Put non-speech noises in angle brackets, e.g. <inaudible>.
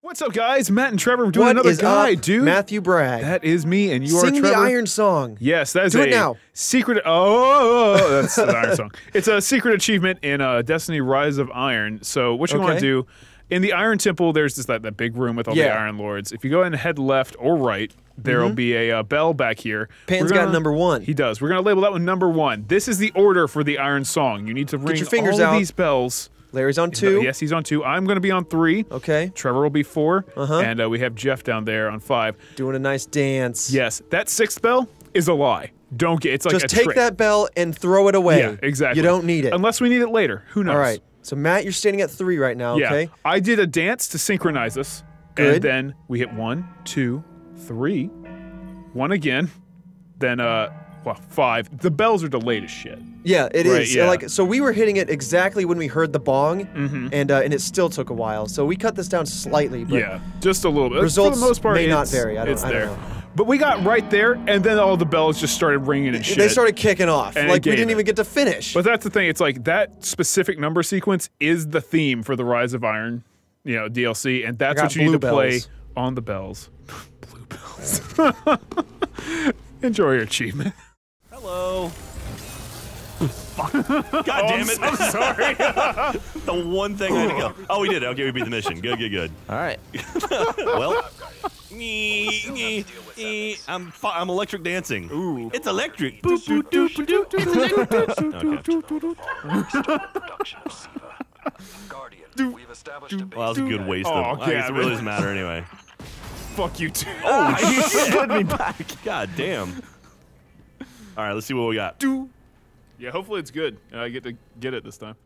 What's up, guys? Matt and Trevor doing What another is guide, up, dude. Matthew Bragg. That is me, and you are. Sing are the Iron Song. Yes, that is Do it now. secret. Oh, oh, oh, that's the Iron Song. It's a secret achievement in uh, Destiny: Rise of Iron. So what you want to do in the Iron Temple? There's this that, that big room with all the Yeah. Mm-hmm. Iron Lords. If you go ahead and head left or right, there will be a uh, bell back here. Pan's We're got number one. He does. We're gonna label that one number one. This is the order for the Iron Song. You need to ring your fingers all of out. these bells. Larry's on two. Yes, he's on two. I'm gonna be on three. Okay. Trevor will be 4 Uh-huh. and uh, we have Jeff down there on five. Doing a nice dance. Yes, that sixth bell is a lie. Don't get. It's like Just take trick. that bell and throw it away. Yeah, exactly. You don't need it. unless we need it later. Who knows? All right. So Matt, you're standing at three right now. Yeah. Okay. I did a dance to synchronize us. Good. And then we hit one, two, three, one again, then uh, well, five. The bells are delayed as shit. Yeah, it is. Right, yeah. Like so, we were hitting it exactly when we heard the bong, Mhm. and uh, and it still took a while. So we cut this down slightly. But yeah, just a little bit. results For the most part, may not vary. I don't- it's I don't there. know. But we got right there, and then all the bells just started ringing and shit. They started kicking off. And like we didn't it. even get to finish. But that's the thing. It's like that specific number sequence is the theme for the Rise of Iron, you know, DLC, and that's what you need to blue play on the bells. <laughs> blue bells. <laughs> Enjoy your achievement. Hello. God damn it! I'm sorry. the one thing I had to go. Oh, we did. Okay, we beat the mission. Good, good, good. All right. Well, I'm I'm electric dancing. Ooh, it's electric. Boop, boop, doop, boop, doop. Okay. Well, that was a good waste. Oh, of, I guess it really doesn't matter anyway. Fuck you too. Oh, he slid me back. God damn. All right, let's see what we got. Yeah, hopefully it's good. and I get to get it this time.